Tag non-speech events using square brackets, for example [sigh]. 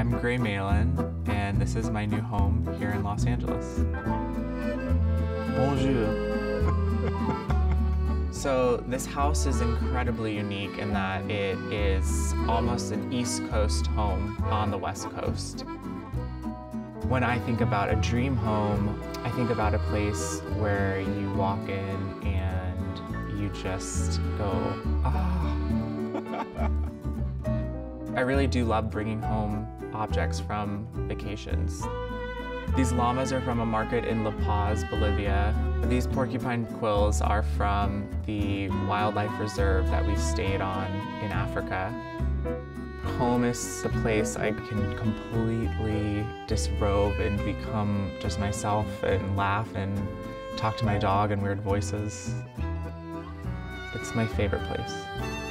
I'm Gray Malin, and this is my new home here in Los Angeles. Bonjour. [laughs] So, this house is incredibly unique in that it is almost an East Coast home on the West Coast. When I think about a dream home, I think about a place where you walk in and you just go. I really do love bringing home objects from vacations. These llamas are from a market in La Paz, Bolivia. These porcupine quills are from the wildlife reserve that we stayed on in Africa. Home is the place I can completely disrobe and become just myself and laugh and talk to my dog in weird voices. It's my favorite place.